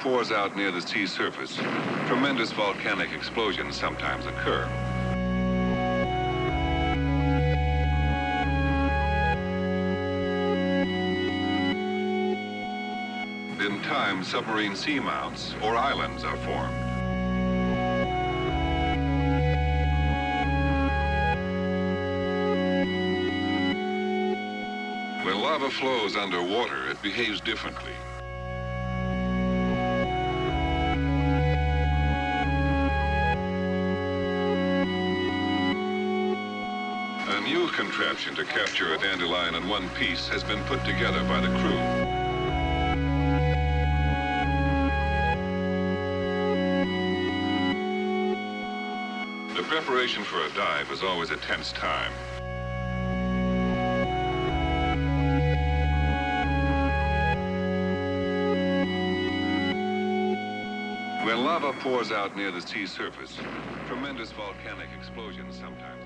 Pours out near the sea surface, tremendous volcanic explosions sometimes occur. In time, submarine seamounts or islands are formed. When lava flows underwater, it behaves differently. New contraption to capture a dandelion in one piece has been put together by the crew. The preparation for a dive is always a tense time. When lava pours out near the sea surface, tremendous volcanic explosions sometimes.